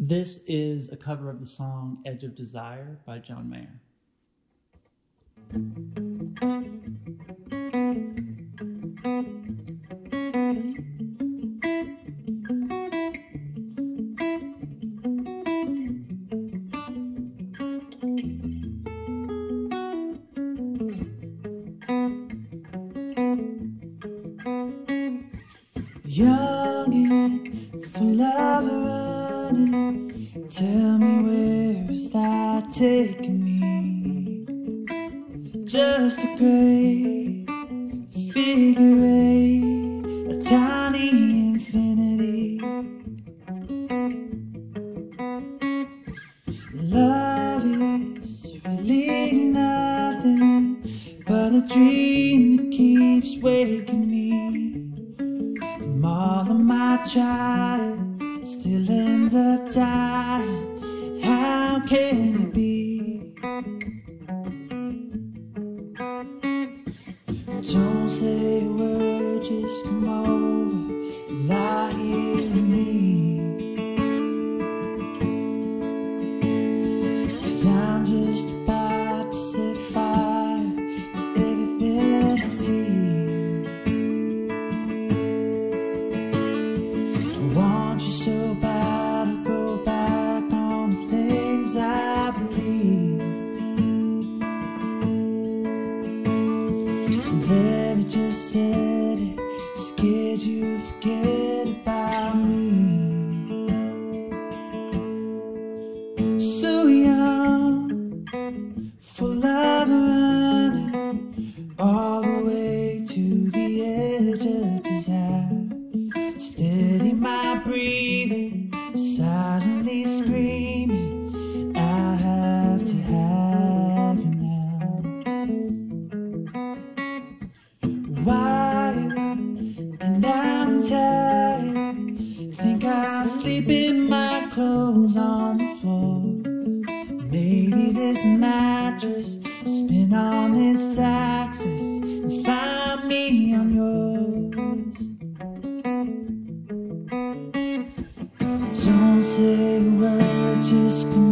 This is a cover of the song Edge of Desire by John Mayer. Young and running, tell me where is that taking me? Just a great figure eight, a tiny infinity. Love is really nothing but a dream that keeps waking me. From all of my child still end up dying. How can it be? Don't say a word, just come over and lie here with me. Cause I'm just about just said it, scared you forget about me. So young, full of running, all the way to the edge of desire. Steady my breathing, silently I'll sleep in my clothes on the floor. Maybe this mattress spin on its axis and find me on yours. Don't say a word, just come